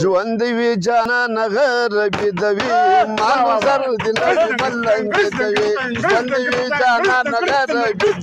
ژوند وی جانا نغر بدوی ما گذر دل ملنګ دوی ژوند وی جانا نغر